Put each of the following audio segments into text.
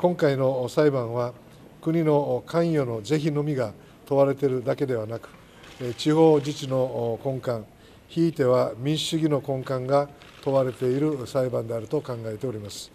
今回の裁判は国の関与の是非のみが問われているだけではなく地方自治の根幹ひいては民主主義の根幹が問われている裁判であると考えております。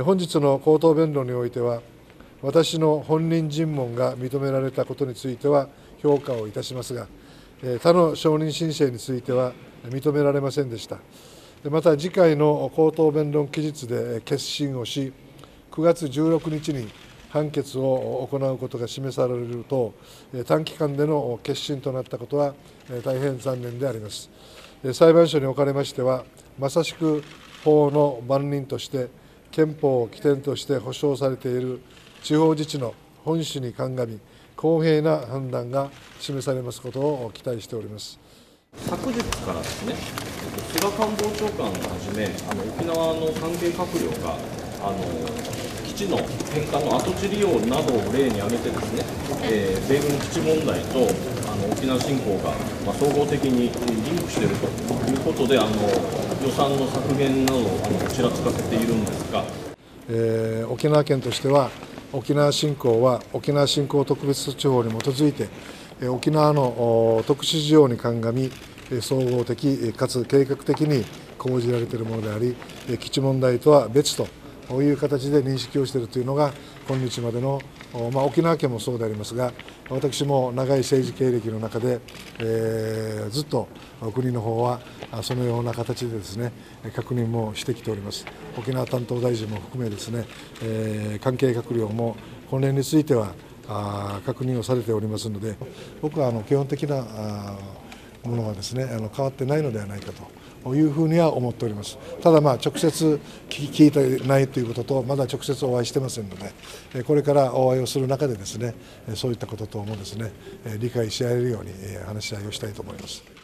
本日の口頭弁論においては、私の本人尋問が認められたことについては評価をいたしますが、他の承認申請については認められませんでした。また次回の口頭弁論期日で決心をし、9月16日に判決を行うことが示されると、短期間での決心となったことは大変残念であります。裁判所におかれましては、まさしく法の番人として、憲法を起点として保障されている地方自治の本旨に鑑み、公平な判断が示されますことを期待しております。昨日からですね、菅官房長官をはじめ、あの沖縄の関係閣僚が、あの基地の返還の跡地利用などを例に挙げてですね、えー、米軍基地問題とあの沖縄振興が、まあ、総合的にリンクしているということで、あの予算の削減などをちらつかせているんですが、えー、沖縄県としては、沖縄振興は沖縄振興特別措置法に基づいて、沖縄の特殊事情に鑑み、総合的かつ計画的に講じられているものであり、基地問題とは別という形で認識をしているというのが、今日までの、まあ、沖縄県もそうでありますが、私も長い政治経歴の中で、えー、ずっと国の方はそのような形でですね確認もしてきております。沖縄担当大臣も含めですね、えー、関係閣僚もこの辺についてはあ確認をされておりますので、僕はあの基本的なあものがですねあの変わってないのではないかと。いうふうには思っております。ただ、まあ、直接聞いてないということと、まだ直接お会いしてませんので、これからお会いをする中でですね、そういったこと等もですね、理解し合えるように話し合いをしたいと思います。